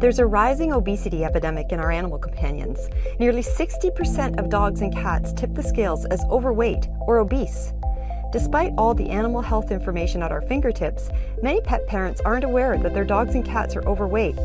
There's a rising obesity epidemic in our animal companions. Nearly 60% of dogs and cats tip the scales as overweight or obese. Despite all the animal health information at our fingertips, many pet parents aren't aware that their dogs and cats are overweight